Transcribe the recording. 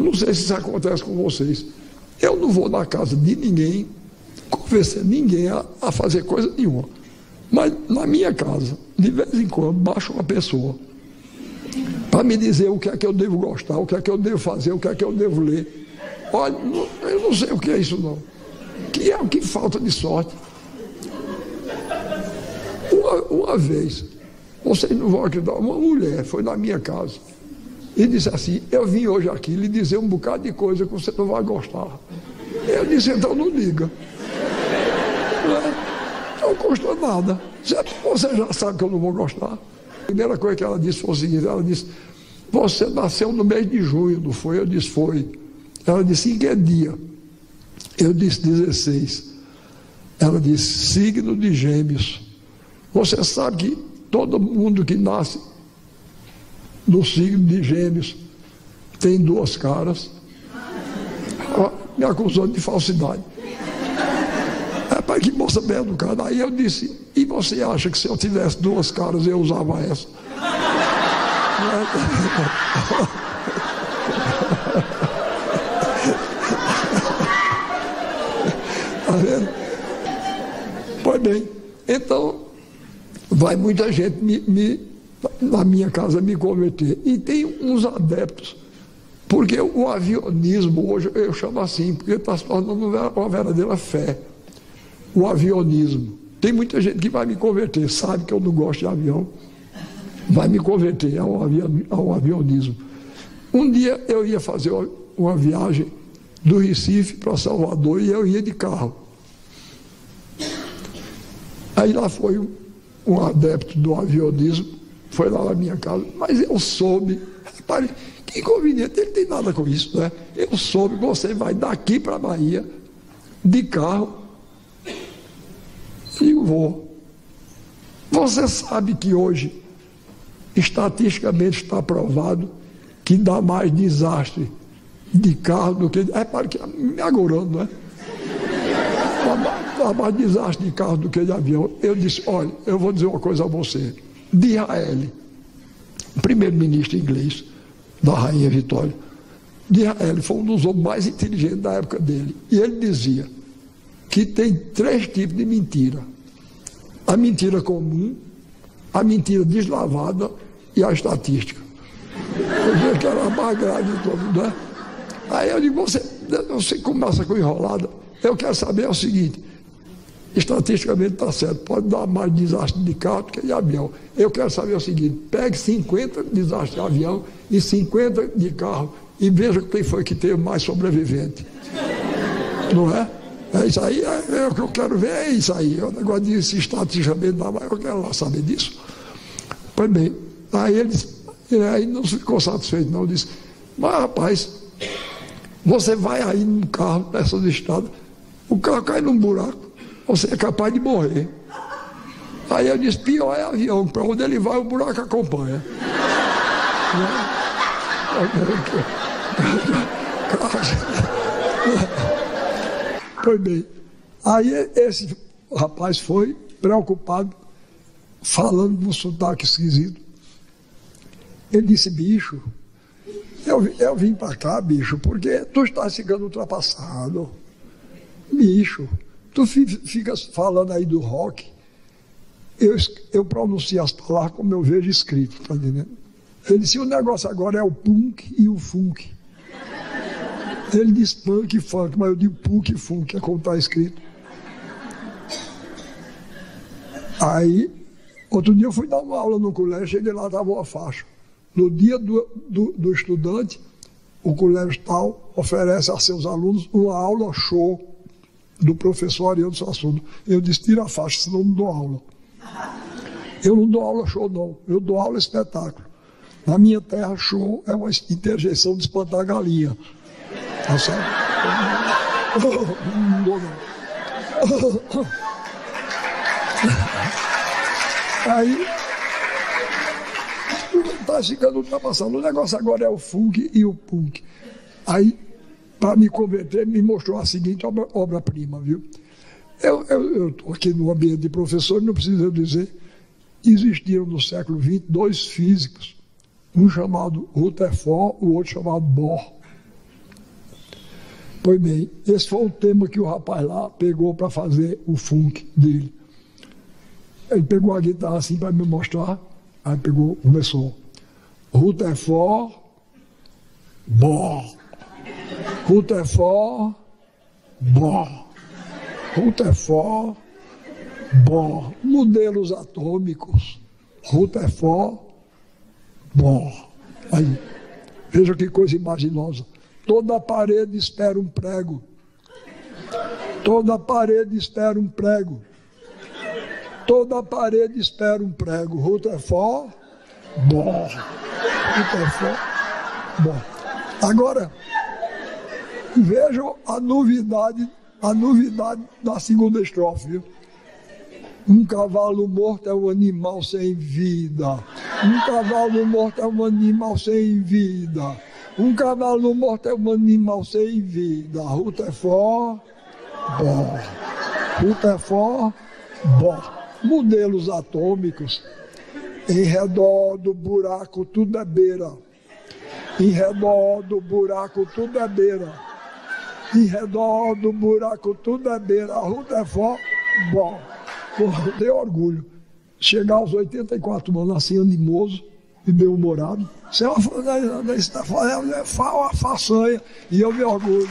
Eu não sei se isso acontece com vocês. Eu não vou na casa de ninguém convencer ninguém a, a fazer coisa nenhuma. Mas na minha casa, de vez em quando, baixa uma pessoa para me dizer o que é que eu devo gostar, o que é que eu devo fazer, o que é que eu devo ler. Olha, eu não sei o que é isso não. Que é o que falta de sorte. Uma, uma vez, vocês não vão acreditar, uma mulher foi na minha casa e disse assim, eu vim hoje aqui lhe dizer um bocado de coisa que você não vai gostar. Eu disse, então não diga. Não, é? custa nada. Você já sabe que eu não vou gostar. A primeira coisa que ela disse foi o seguinte, ela disse, você nasceu no mês de junho, não foi? Eu disse, foi. Ela disse, em que dia? Eu disse, 16. Ela disse, signo de gêmeos. Você sabe que todo mundo que nasce no signo de gêmeos tem duas caras. Me acusou de falsidade. É para que moça bem educada. Aí eu disse, e você acha que se eu tivesse duas caras eu usava essa? Está vendo? Pois bem, então vai muita gente me, me, na minha casa me converter. E tem uns adeptos, porque o avionismo, hoje eu chamo assim, porque está se tornando uma verdadeira fé. O avionismo. Tem muita gente que vai me converter, sabe que eu não gosto de avião, vai me converter ao, ao avionismo. Um dia eu ia fazer uma viagem do Recife para Salvador e eu ia de carro. Aí lá foi um adepto do avionismo, foi lá na minha casa, mas eu soube, repare, que inconveniente, ele tem nada com isso, né? Eu soube você vai daqui para a Bahia, de carro, e vou. Você sabe que hoje, estatisticamente está provado, que dá mais desastre de carro do que. Repare que me agorando, não é? Dá mais desastre de carro do que de avião. Eu disse: olha, eu vou dizer uma coisa a você. De primeiro-ministro inglês da Rainha Vitória, de foi um dos homens mais inteligentes da época dele. E ele dizia que tem três tipos de mentira: a mentira comum, a mentira deslavada e a estatística. Eu dizia que era a mais grave de todas, né? Aí eu digo, você, você começa com enrolada. Eu quero saber o seguinte: estatisticamente está certo, pode dar mais desastre de carro do que de avião. Eu quero saber o seguinte: pegue 50 desastres de avião e 50 de carro e veja quem foi que teve mais sobrevivente. Não é? É isso aí, é, é, o que eu quero ver, é isso aí. O negócio de se estatisticamente dar mais, eu quero lá saber disso. Pois bem, aí ele, ele aí não ficou satisfeito, não. Disse, mas rapaz, você vai aí num carro nessas estradas, o carro cai num buraco, você é capaz de morrer. Aí eu disse, pior é avião, para onde ele vai o buraco acompanha. pois bem, aí esse rapaz foi preocupado, falando de sotaque esquisito. Ele disse, bicho, eu, eu vim para cá, bicho, porque tu estás ficando ultrapassado. Bicho, tu ficas falando aí do rock. Eu, eu pronuncio as palavras como eu vejo escrito, tá entendendo? Ele disse: o negócio agora é o punk e o funk. Ele diz punk e funk, mas eu digo punk e funk, é como está escrito. Aí, outro dia eu fui dar uma aula no colégio, cheguei lá, estava uma faixa. No dia do, do, do estudante, o colégio tal oferece a seus alunos uma aula show do professor Ariano Sassudo. Eu disse, tira a faixa, senão não dou aula. Eu não dou aula show, não. Eu dou aula espetáculo. Na minha terra, show é uma interjeição de espantar galinha. Tá certo? Não dou, não. Aí está ficando ultrapassado. O negócio agora é o funk e o punk. Aí, para me converter, me mostrou a seguinte obra-prima, obra viu? Eu estou aqui no ambiente de professor, não preciso dizer, existiram no século XX dois físicos, um chamado Rutherford, o outro chamado Bohr. Pois bem, esse foi o tema que o rapaz lá pegou para fazer o funk dele. Ele pegou a guitarra assim para me mostrar, aí pegou, começou. Rutherford, bom. Rutherford, bom. Rutherford, bom. Modelos atômicos, Rutherford, bom. Aí, veja que coisa imaginosa. Toda parede espera um prego. Toda parede espera um prego. Toda parede espera um prego. Rutherford, bom. Rutherford, bom. Agora, vejam a novidade, a novidade da segunda estrofe. Um cavalo morto é um animal sem vida. Um cavalo morto é um animal sem vida. Um cavalo morto é um animal sem vida. Rutherford, bom. Rutherford, bom. Modelos atômicos. Em redor do buraco tudo é beira. Em redor do buraco tudo é beira. Em redor do buraco tudo é beira. Rutherford, bom. Porra, tenho orgulho. Chegar aos 84 anos assim, animoso e bem-humorado. Isso é uma, isso é uma façanha e eu me orgulho.